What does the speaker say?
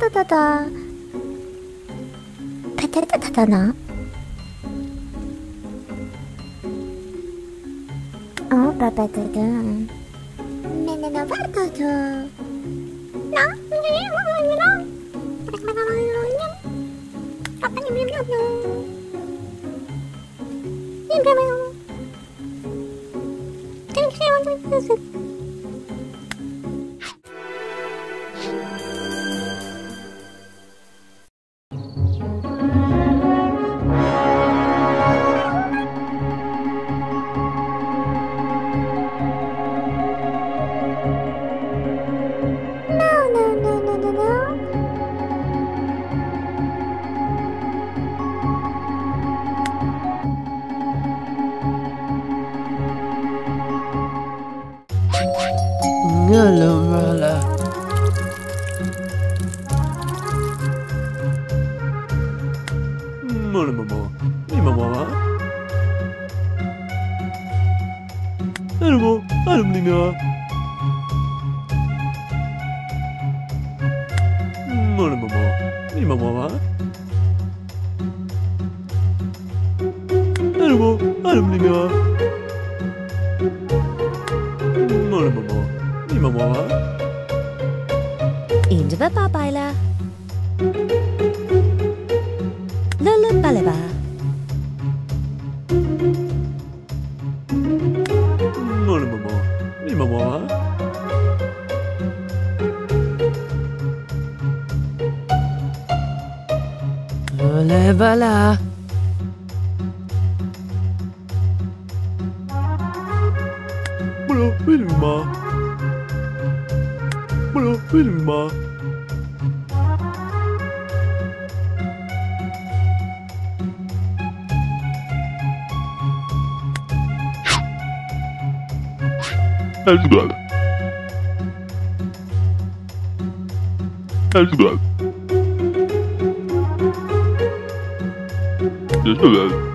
タタタペテタタタな。おパタのパタタな Ngalamala. Mala mama. Ni mama ma. Almo, almlinga. Mala mama. Ni mama ma. Almo, almlinga. Mama. Into the babaila. Lulu balaba. Mono mama. Mi mama. Lulu bala. Bro, Wilma. 不，为什么？太短了，太短了，太短了。